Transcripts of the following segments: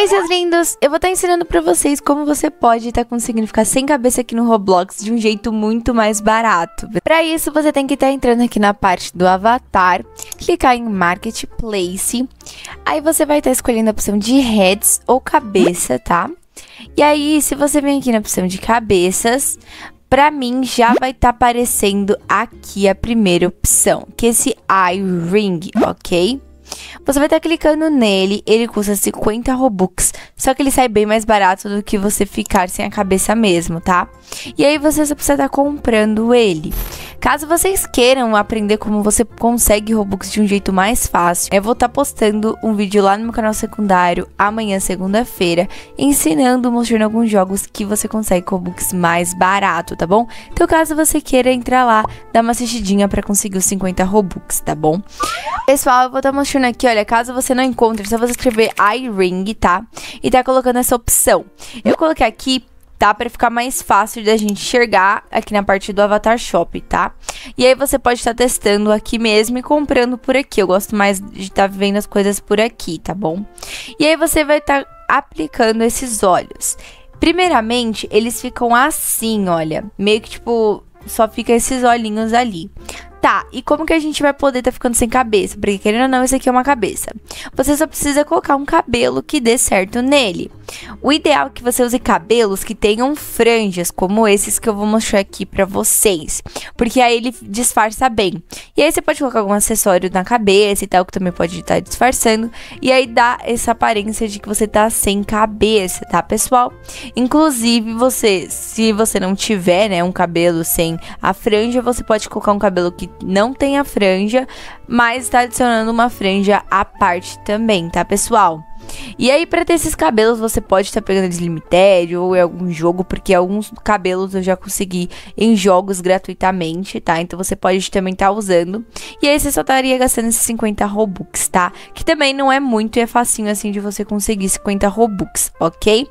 Ok, seus lindos, eu vou estar ensinando pra vocês como você pode estar tá conseguindo ficar sem cabeça aqui no Roblox de um jeito muito mais barato. Para isso, você tem que estar tá entrando aqui na parte do avatar, clicar em Marketplace, aí você vai estar tá escolhendo a opção de heads ou cabeça, tá? E aí, se você vem aqui na opção de cabeças, para mim já vai estar aparecendo aqui a primeira opção, que é esse eye ring, ok? Você vai estar clicando nele, ele custa 50 Robux, só que ele sai bem mais barato do que você ficar sem a cabeça mesmo, tá? E aí você só precisa estar comprando ele. Caso vocês queiram aprender como você consegue Robux de um jeito mais fácil, eu vou estar postando um vídeo lá no meu canal secundário amanhã, segunda-feira, ensinando, mostrando alguns jogos que você consegue Robux mais barato, tá bom? Então, caso você queira entrar lá, dá uma assistidinha para conseguir os 50 Robux, tá bom? Pessoal, eu vou estar mostrando aqui, olha, caso você não encontre, é só você escrever iRing, tá? E tá colocando essa opção. Eu coloquei aqui tá? Para ficar mais fácil da gente enxergar aqui na parte do Avatar Shop, tá? E aí você pode estar tá testando aqui mesmo e comprando por aqui. Eu gosto mais de estar tá vendo as coisas por aqui, tá bom? E aí você vai estar tá aplicando esses olhos. Primeiramente, eles ficam assim, olha, meio que tipo só fica esses olhinhos ali. Tá, e como que a gente vai poder tá ficando sem cabeça? Porque querendo ou não, isso aqui é uma cabeça. Você só precisa colocar um cabelo que dê certo nele. O ideal é que você use cabelos que tenham franjas, como esses que eu vou mostrar aqui pra vocês. Porque aí ele disfarça bem. E aí você pode colocar algum acessório na cabeça e tal, que também pode estar disfarçando. E aí dá essa aparência de que você tá sem cabeça, tá, pessoal? Inclusive, você, se você não tiver, né, um cabelo sem a franja, você pode colocar um cabelo que não tem a franja, mas está adicionando uma franja à parte também, tá, pessoal? E aí, para ter esses cabelos, você pode estar pegando eles limited ou em algum jogo, porque alguns cabelos eu já consegui em jogos gratuitamente, tá? Então você pode também estar tá usando. E aí você só estaria gastando esses 50 Robux, tá? Que também não é muito e é facinho assim de você conseguir 50 Robux, ok?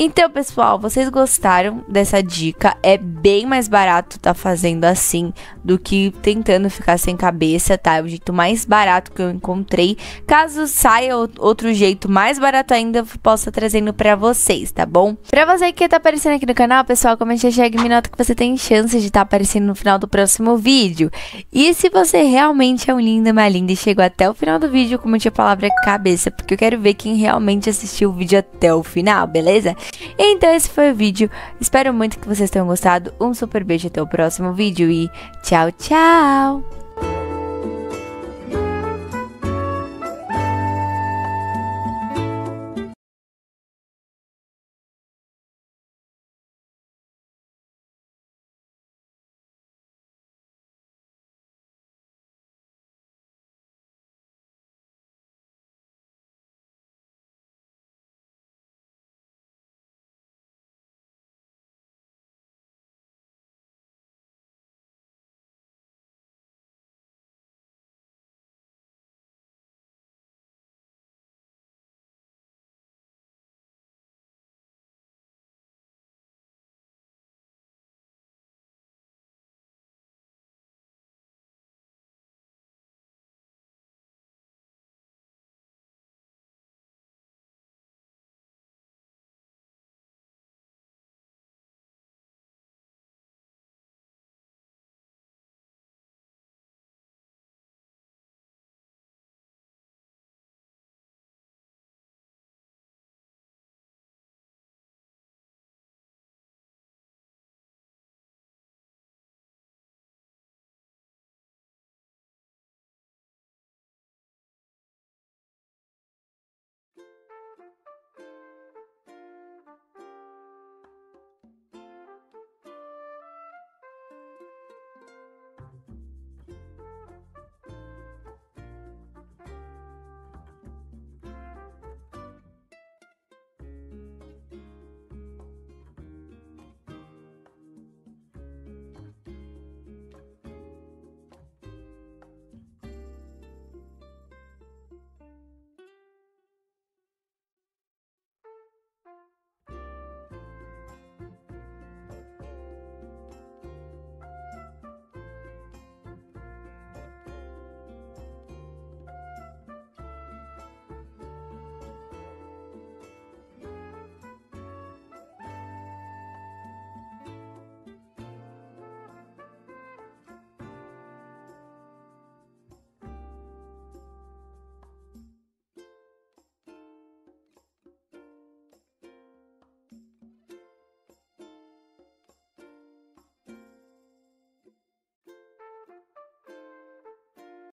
Então, pessoal, vocês gostaram dessa dica? É bem mais barato tá fazendo assim do que tentando ficar sem cabeça, tá? É o jeito mais barato que eu encontrei. Caso saia outro jeito mais barato ainda, eu posso estar trazendo pra vocês, tá bom? Pra você que tá aparecendo aqui no canal, pessoal, comente a hashtag me nota que você tem chance de estar tá aparecendo no final do próximo vídeo. E se você realmente é um lindo, uma linda e chegou até o final do vídeo, comente a palavra cabeça, porque eu quero ver quem realmente assistiu o vídeo até o final, beleza? Então esse foi o vídeo, espero muito que vocês tenham gostado, um super beijo até o próximo vídeo e tchau, tchau!